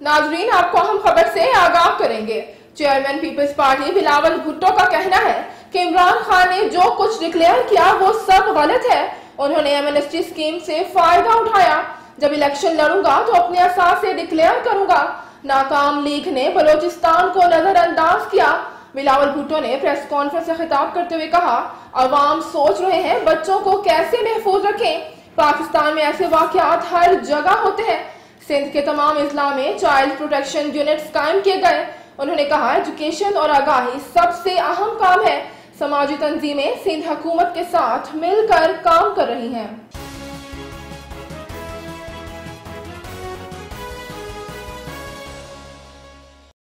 नाजरीन, आपको हम खबर से आगाह करेंगे। Chairman people's party Bilawal Bhutto का कहना है कि इमरान खान ने जो कुछ डिक्लेयर किया, वो सब गलत है। उन्होंने एमएनएसटी स्कीम से फ़ायदा उठाया। जब इलेक्शन लड़ूँगा तो अपने असास से डिक्लेयर करूँगा। नाकाम लीग ने बलोचिस्तान को नजरअंदाज किया। बिलावल भुट्टो ने प्रेस कॉन्फ्रेंस से खिताब करते हुए कहा अवाम सोच रहे हैं बच्चों को कैसे महफूज रखें? पाकिस्तान में ऐसे वाकयात हर जगह होते हैं। सिंध के तमाम इजला में चाइल्ड प्रोटेक्शन यूनिट्स कायम किए गए। उन्होंने कहा एजुकेशन और आगाही सबसे अहम काम है। समाजी तंजीमें सिंध हुकूमत के साथ मिलकर काम कर रही हैं।